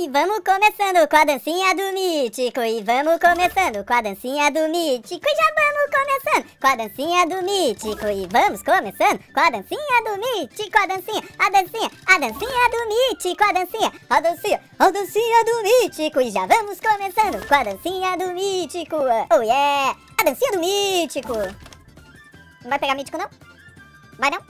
E vamos começando com a dancinha do mítico. E vamos começando com a dancinha do mítico. E já vamos começando com a dancinha do mítico. E vamos começando com a dancinha do mítico. A dancinha, a dancinha, a dancinha do mítico. A dancinha, a dancinha, a dancinha do mítico. E já vamos começando com a dancinha do mítico. Oh yeah! A dancinha do mítico. Não vai pegar mítico não? Vai não?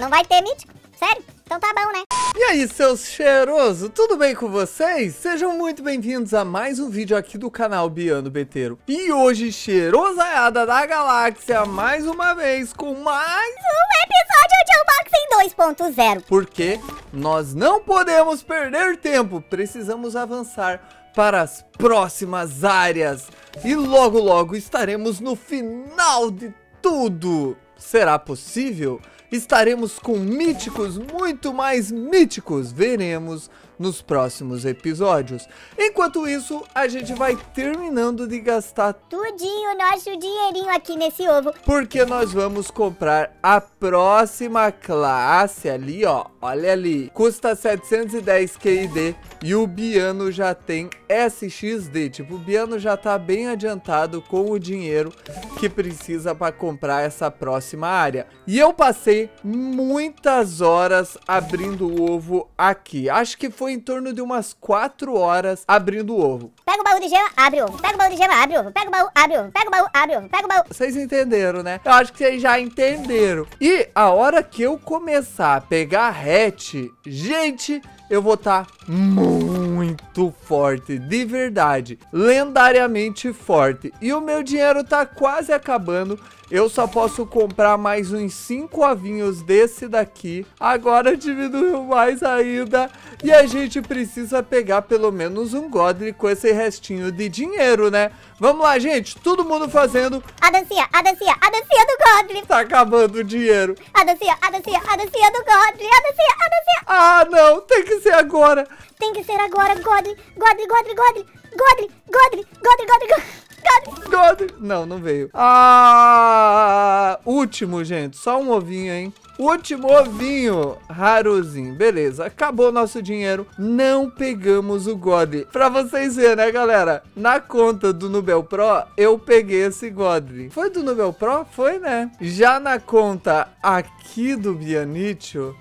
Não vai ter mítico? Sério? Então tá bom, né? E aí, seus cheirosos, tudo bem com vocês? Sejam muito bem-vindos a mais um vídeo aqui do canal Biano Beteiro. E hoje, cheirosaiada da galáxia, mais uma vez, com mais Um episódio de Unboxing 2.0. Porque nós não podemos perder tempo, precisamos avançar para as próximas áreas. E logo logo estaremos no final de tudo. Será possível? Estaremos com míticos muito mais míticos. Veremos nos próximos episódios. Enquanto isso, a gente vai terminando de gastar Tudinho nosso dinheirinho aqui nesse ovo. porque nós vamos comprar a próxima classe ali, ó. Olha ali. Custa 710 QID e o Biano já tem SXD. Tipo, o Biano já tá bem adiantado com o dinheiro que precisa para comprar essa próxima área. E eu passei muitas horas abrindo o ovo aqui. Acho que foi em torno de umas 4 horas abrindo o ovo. Pega o baú de gema, abre o ovo. Pega o baú de gema, abre o ovo. Pega o baú, abre o ovo. Pega o baú, abre o ovo. Pega o baú. Vocês entenderam, né? Eu acho que vocês já entenderam. E a hora que eu começar a pegar hatch, gente, eu vou estar muito forte, de verdade, lendariamente forte. E o meu dinheiro tá quase acabando. Eu só posso comprar mais uns 5 ovinhos desse daqui. Agora diminuiu mais ainda. E a gente precisa pegar pelo menos um Godly com esse restinho de dinheiro, né? Vamos lá, gente. Todo mundo fazendo. A dancinha, a dancinha, a dancinha do Godly. Tá acabando o dinheiro. A dancinha, a dancinha, a dancinha do Godly. A dancinha, a dancinha. Ah, não. Tem que ser agora. Tem que ser agora, Godly. Godly, Godly, Godly. Godly, Godly, Godly, Godly, Godly. God. Não, não veio. Ah, último, gente. Só um ovinho, hein? Último ovinho, rarozinho. Beleza, acabou nosso dinheiro. Não pegamos o God. Pra vocês verem, né, galera? Na conta do Nubel Pro, eu peguei esse God. Foi do Nubel Pro? Foi, né? Já na conta aqui do Bianicho,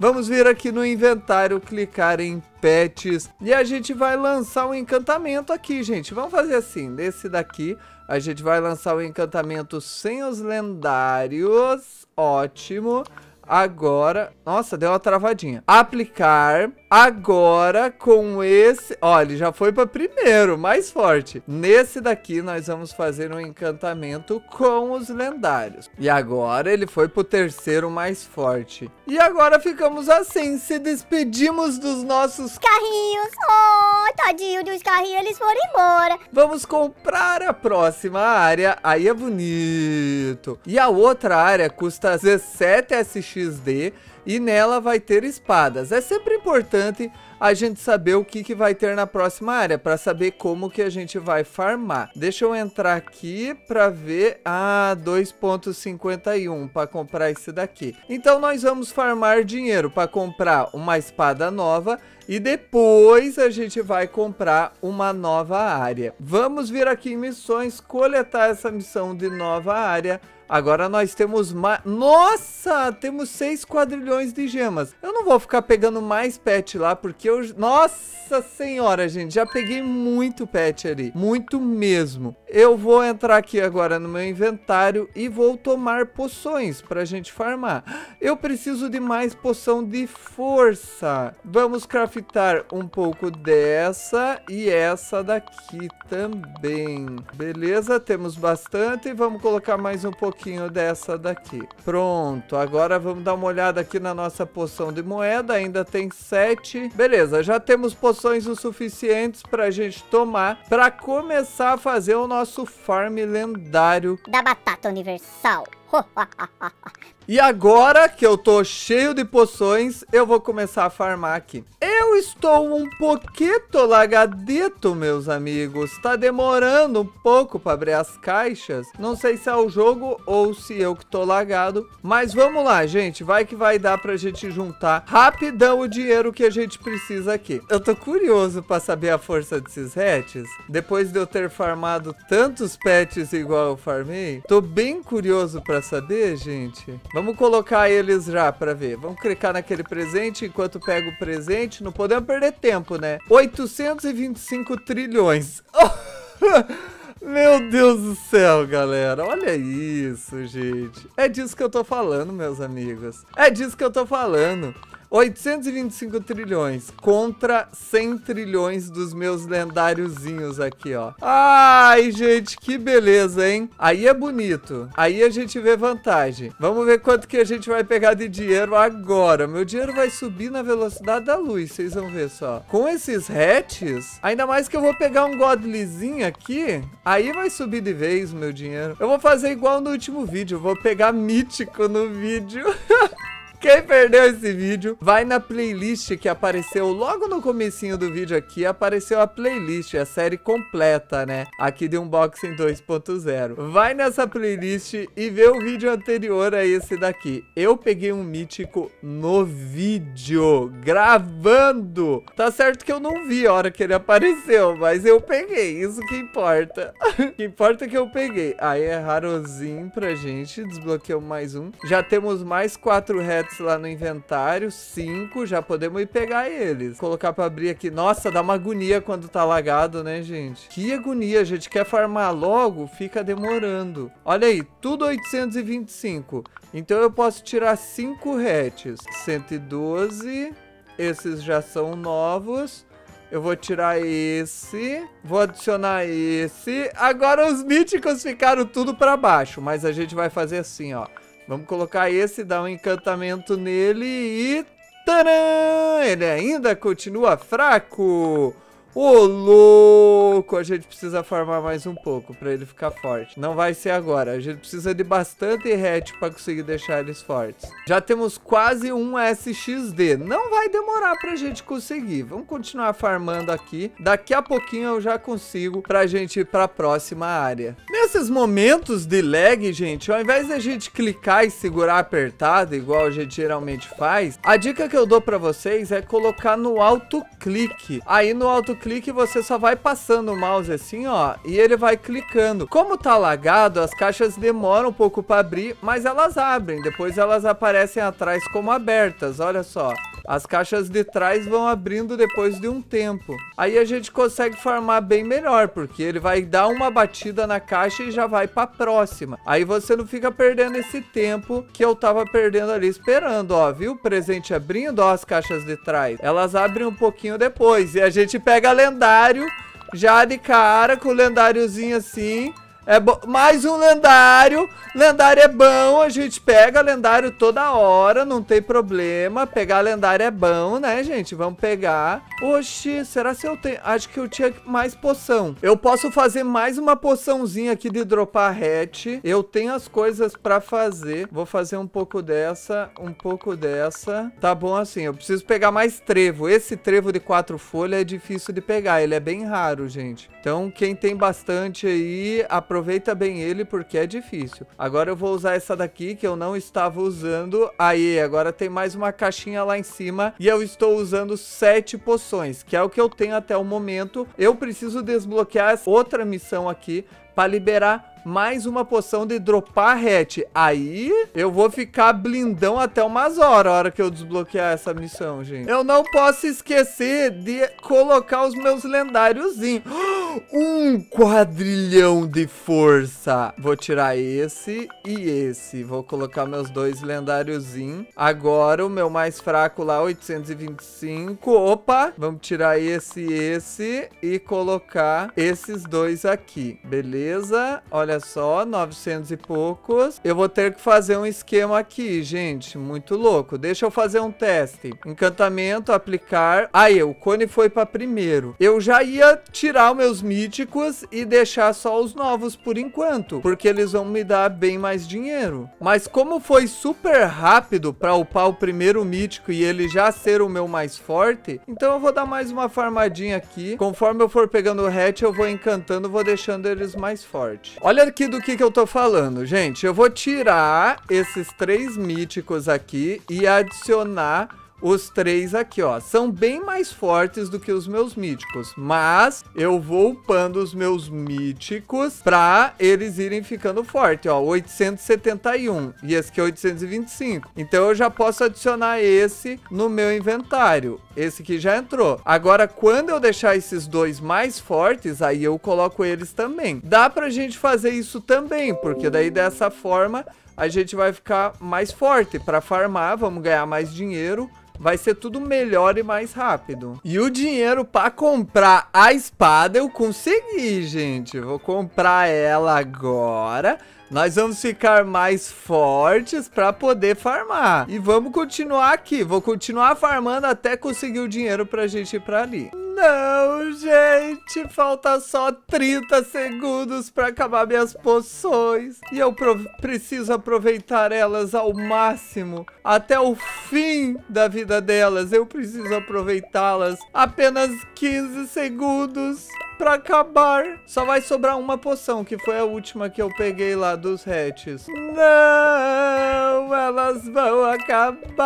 Vamos vir aqui no inventário, clicar em pets e a gente vai lançar um encantamento aqui, gente. Vamos fazer assim, desse daqui a gente vai lançar o encantamento sem os lendários. Ótimo. Agora, nossa, deu uma travadinha. Aplicar. Agora com esse, ó, ele já foi para primeiro, mais forte. Nesse daqui nós vamos fazer um encantamento com os lendários. E agora ele foi pro terceiro mais forte. E agora ficamos assim, se despedimos dos nossos Carrinhos. Oh, tadinho dos carrinhos, eles foram embora. Vamos comprar a próxima área, aí é bonito. E a outra área custa 17 SXD e nela vai ter espadas. É sempre importante a gente saber o que, que vai ter na próxima área, para saber como que a gente vai farmar. Deixa eu entrar aqui para ver, ah, 2.51 para comprar esse daqui. Então nós vamos farmar dinheiro para comprar uma espada nova e depois a gente vai comprar uma nova área. Vamos vir aqui em missões, coletar essa missão de nova área. Agora nós temos mais... Nossa! Temos 6 quadrilhões de gemas. Eu não vou ficar pegando mais pet lá, porque eu... Nossa senhora, gente. Já peguei muito pet ali. Muito mesmo. Eu vou entrar aqui agora no meu inventário e vou tomar poções pra gente farmar. Eu preciso de mais poção de força. Vamos craftar um pouco dessa e essa daqui também. Beleza? Temos bastante. Vamos colocar mais um pouquinho dessa daqui. Pronto, agora vamos dar uma olhada aqui na nossa poção de moeda. Ainda tem sete. Beleza, já temos poções o suficientes pra gente tomar pra começar a fazer o nosso farm lendário. Da batata universal. E agora que eu tô cheio de poções, eu vou começar a farmar aqui. Eu estou um pouquinho lagadito, meus amigos. Tá demorando um pouco para abrir as caixas. Não sei se é o jogo ou se eu que tô lagado. Mas vamos lá, gente. Vai que vai dar pra gente juntar rapidão o dinheiro que a gente precisa aqui. Eu tô curioso para saber a força desses hatches. Depois de eu ter farmado tantos pets igual eu farmei. Tô bem curioso para saber, gente. Vamos colocar eles já para ver. Vamos clicar naquele presente enquanto pego o presente. Não podemos perder tempo, né? 825 trilhões. Meu Deus do céu, galera. Olha isso, gente. É disso que eu tô falando, meus amigos. É disso que eu tô falando. 825 trilhões contra 100 trilhões dos meus lendáriozinhos aqui, ó. Ai, gente, que beleza, hein? Aí é bonito. Aí a gente vê vantagem. Vamos ver quanto que a gente vai pegar de dinheiro agora. Meu dinheiro vai subir na velocidade da luz, vocês vão ver só. Com esses hatches, ainda mais que eu vou pegar um godlyzinho aqui, aí vai subir de vez o meu dinheiro. Eu vou fazer igual no último vídeo, vou pegar mítico no vídeo. Quem perdeu esse vídeo, vai na playlist que apareceu logo no comecinho do vídeo aqui, apareceu a playlist, a série completa, né? Aqui de Unboxing 2.0. Vai nessa playlist e vê o vídeo anterior a esse daqui. Eu peguei um mítico no vídeo, gravando. Tá certo que eu não vi a hora que ele apareceu, mas eu peguei, isso que importa. que importa que eu peguei. Aí é rarozinho pra gente, desbloqueou mais um. Já temos mais quatro retos pets lá no inventário, cinco, já podemos ir pegar eles. Colocar pra abrir aqui. Nossa, dá uma agonia quando tá lagado, né, gente? Que agonia, a gente quer farmar logo, fica demorando. Olha aí, tudo 825. Então eu posso tirar cinco hatches. 112, esses já são novos. Eu vou tirar esse, vou adicionar esse. Agora os míticos ficaram tudo pra baixo, mas a gente vai fazer assim, ó. Vamos colocar esse, dar um encantamento nele e... Tcharam! Ele ainda continua fraco. Ô, louco! A gente precisa farmar mais um pouco pra ele ficar forte. Não vai ser agora. A gente precisa de bastante hatch pra conseguir deixar eles fortes. Já temos quase um SXD. Não vai demorar pra gente conseguir. Vamos continuar farmando aqui. Daqui a pouquinho eu já consigo pra gente ir pra próxima área. Nesses momentos de lag, gente, ao invés da gente clicar e segurar apertado, igual a gente geralmente faz, a dica que eu dou pra vocês é colocar no alto clique. Aí no alto clique você só vai passando o mouse assim, ó, e ele vai clicando. Como tá lagado, as caixas demoram um pouco para abrir, mas elas abrem. Depois elas aparecem atrás como abertas, olha só. As caixas de trás vão abrindo depois de um tempo. Aí a gente consegue farmar bem melhor, porque ele vai dar uma batida na caixa e já vai para próxima. Aí você não fica perdendo esse tempo que eu tava perdendo ali esperando, ó. Viu o presente abrindo, ó, as caixas de trás. Elas abrem um pouquinho depois. E a gente pega lendário já de cara, com o lendáriozinho assim... É mais um lendário. Lendário é bom, a gente pega lendário toda hora, não tem problema. Pegar lendário é bom, né, gente? Vamos pegar. Oxi, será que eu tenho? Acho que eu tinha mais poção. Eu posso fazer mais uma poçãozinha aqui de dropar hatch. Eu tenho as coisas pra fazer. Vou fazer um pouco dessa, um pouco dessa. Tá bom assim, eu preciso pegar mais trevo. Esse trevo de quatro folhas é difícil de pegar, ele é bem raro, gente. Então, quem tem bastante aí, aproveita aproveita bem ele porque é difícil. Agora eu vou usar essa daqui que eu não estava usando. Aí, agora tem mais uma caixinha lá em cima e eu estou usando sete poções, que é o que eu tenho até o momento. Eu preciso desbloquear outra missão aqui para liberar mais uma poção de dropar hatch. Aí eu vou ficar blindão até umas horas, a hora que eu desbloquear essa missão, gente. Eu não posso esquecer de colocar os meus lendáriozinhos. Um quadrilhão de força. Vou tirar esse e esse. Vou colocar meus dois lendáriozinhos. Agora o meu mais fraco lá, 825. Opa, vamos tirar esse e esse e colocar esses dois aqui. Beleza? Olha só, 900 e poucos. Eu vou ter que fazer um esquema aqui, gente. Muito louco. Deixa eu fazer um teste. Encantamento, aplicar. Aí, o cone foi para primeiro. Eu já ia tirar os meus míticos e deixar só os novos por enquanto, porque eles vão me dar bem mais dinheiro. Mas como foi super rápido para upar o primeiro mítico e ele já ser o meu mais forte, então eu vou dar mais uma farmadinha aqui. Conforme eu for pegando o hatch, eu vou encantando, vou deixando eles mais fortes. Olha aqui do que, que eu tô falando, gente. Eu vou tirar esses três míticos aqui e adicionar os três aqui, ó, são bem mais fortes do que os meus míticos, mas eu vou upando os meus míticos pra eles irem ficando fortes, ó, 871 e esse aqui é 825. Então eu já posso adicionar esse no meu inventário. Esse aqui já entrou. Agora, quando eu deixar esses dois mais fortes, aí eu coloco eles também. Dá pra gente fazer isso também, porque daí dessa forma a gente vai ficar mais forte para farmar, vamos ganhar mais dinheiro vai ser tudo melhor e mais rápido. E o dinheiro para comprar a espada eu consegui, gente. vou comprar ela agora. Nós vamos ficar mais fortes para poder farmar. E vamos continuar aqui. Vou continuar farmando até conseguir o dinheiro pra gente ir pra ali. Não, gente, falta só 30 segundos para acabar minhas poções. E eu preciso aproveitar elas ao máximo, até o fim da vida delas. Eu preciso aproveitá-las apenas 15 segundos para acabar. Só vai sobrar uma poção, que foi a última que eu peguei lá dos hatches. Não, elas vão acabar.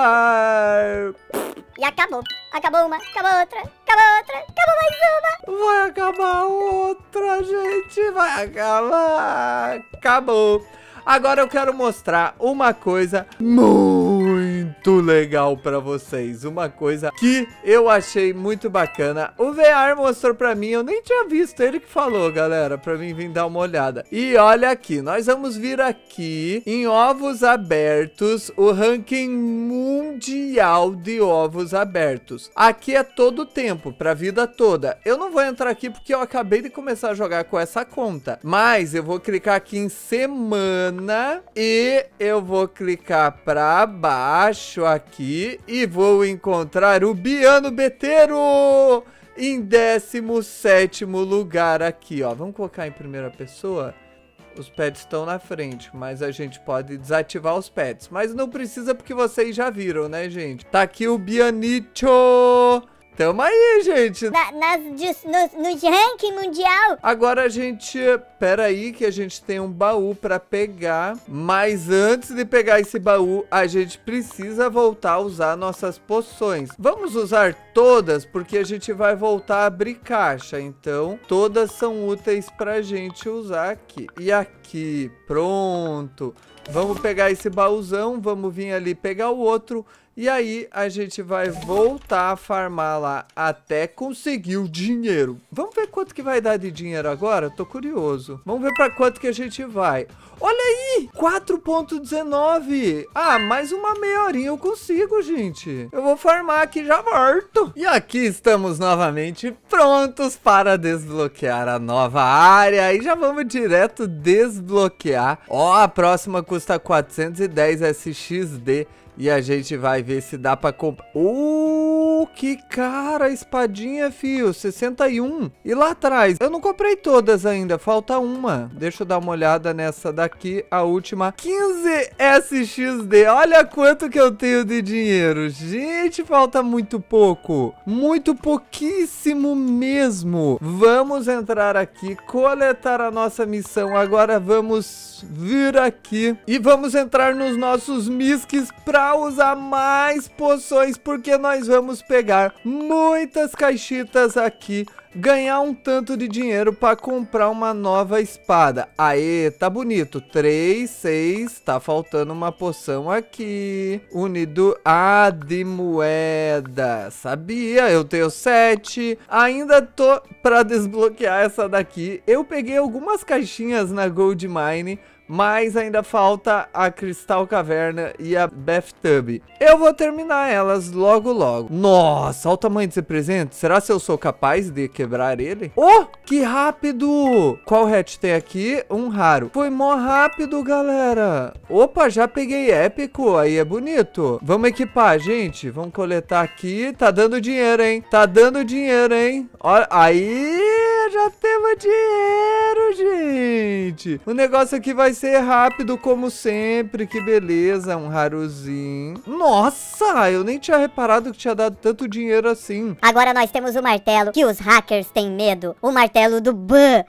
E acabou. Acabou uma, acabou outra, acabou outra, acabou mais uma. Vai acabar outra, gente. Vai acabar. Acabou. Agora eu quero mostrar uma coisa muito legal para vocês. Uma coisa que eu achei muito bacana. O VR mostrou para mim, eu nem tinha visto. Ele que falou, galera, para mim vir dar uma olhada. E olha aqui, nós vamos vir aqui em ovos abertos, o ranking mundial de ovos abertos. Aqui é todo o tempo, pra vida toda. Eu não vou entrar aqui porque eu acabei de começar a jogar com essa conta. Mas eu vou clicar aqui em semana e eu vou clicar para baixo aqui e vou encontrar o Biano Beteiro em 17 lugar aqui, ó. Vamos colocar em primeira pessoa? Os pets estão na frente, mas a gente pode desativar os pets. Mas não precisa porque vocês já viram, né, gente? Tá aqui o Bianicho! Tamo aí, gente. Na, nas, no, no ranking mundial. Agora a gente... Pera aí que a gente tem um baú pra pegar. Mas antes de pegar esse baú, a gente precisa voltar a usar nossas poções. Vamos usar todas, porque a gente vai voltar a abrir caixa. Então, todas são úteis pra gente usar aqui. E aqui, pronto. Vamos pegar esse baúzão, vamos vir ali pegar o outro e aí a gente vai voltar a farmar lá até conseguir o dinheiro. Vamos ver quanto que vai dar de dinheiro agora? Tô curioso. Vamos ver para quanto que a gente vai. Olha aí, 4.19. Ah, mais uma meia horinha eu consigo, gente. Eu vou farmar aqui já volto. E aqui estamos novamente prontos para desbloquear a nova área. E já vamos direto desbloquear. Ó, a próxima custa 410 SXD. E a gente vai ver se dá pra comprar. Uh, que cara, espadinha, fio. 61. E lá atrás? Eu não comprei todas ainda, falta uma. Deixa eu dar uma olhada nessa daqui, a última. 15 SXD. Olha quanto que eu tenho de dinheiro. Gente, falta muito pouco. Muito pouquíssimo mesmo. Vamos entrar aqui, coletar a nossa missão. Agora vamos vir aqui e vamos entrar nos nossos misques pra usar mais poções, porque nós vamos pegar muitas caixitas aqui ganhar um tanto de dinheiro para comprar uma nova espada. Aê, tá bonito. 3, 6, tá faltando uma poção aqui. Unido a de moeda. Sabia, eu tenho 7. Ainda tô para desbloquear essa daqui. Eu peguei algumas caixinhas na Gold Mine mas ainda falta a Cristal Caverna e a Bathtub. Eu vou terminar elas logo logo. Nossa, olha o tamanho desse presente. Será se eu sou capaz de quebrar ele? Oh, que rápido! Qual hatch tem aqui? Um raro. Foi mó rápido, galera. Opa, já peguei épico. Aí é bonito. Vamos equipar, gente. Vamos coletar aqui. Tá dando dinheiro, hein? Tá dando dinheiro, hein? Olha, aí já temos dinheiro, gente. O negócio aqui vai ser rápido, como sempre. Que beleza, um raruzinho. Nossa, eu nem tinha reparado que tinha dado tanto dinheiro assim. Agora nós temos o martelo que os hackers têm medo. O martelo do Ban.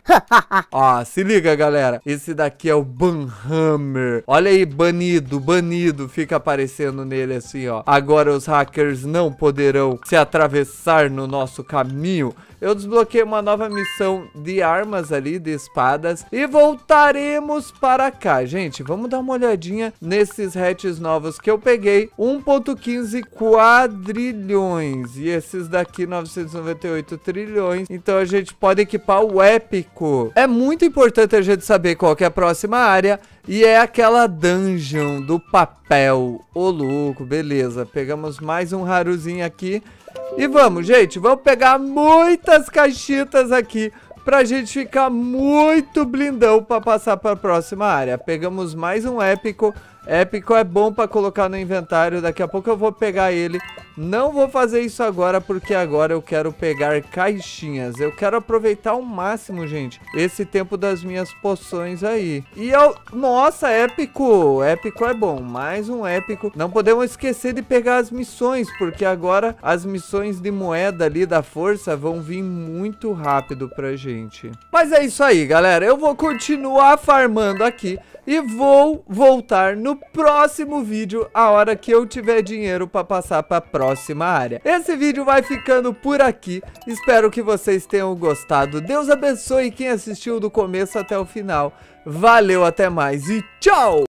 Ó, se liga, galera. Esse daqui é o Banhammer. Olha aí, banido, banido. Fica aparecendo nele assim, ó. Agora os hackers não poderão se atravessar no nosso caminho eu desbloqueei uma nova missão de armas ali, de espadas. E voltaremos para cá. Gente, vamos dar uma olhadinha nesses hatches novos que eu peguei. 1.15 quadrilhões. E esses daqui, 998 trilhões. Então a gente pode equipar o épico. É muito importante a gente saber qual é a próxima área. E é aquela dungeon do papel. Ô, louco, beleza. Pegamos mais um raruzinho aqui. E vamos, gente, vamos pegar muitas caixinhas aqui pra gente ficar muito blindão pra passar pra próxima área. Pegamos mais um épico. Épico é bom pra colocar no inventário. Daqui a pouco eu vou pegar ele. Não vou fazer isso agora, porque agora eu quero pegar caixinhas. Eu quero aproveitar ao máximo, gente, esse tempo das minhas poções aí. E eu... Nossa, épico! Épico é bom. Mais um épico. Não podemos esquecer de pegar as missões, porque agora as missões de moeda ali da força vão vir muito rápido pra gente. Mas é isso aí, galera. Eu vou continuar farmando aqui e vou voltar no próximo vídeo a hora que eu tiver dinheiro para passar para a próxima área. Esse vídeo vai ficando por aqui. Espero que vocês tenham gostado. Deus abençoe quem assistiu do começo até o final. Valeu, até mais e tchau!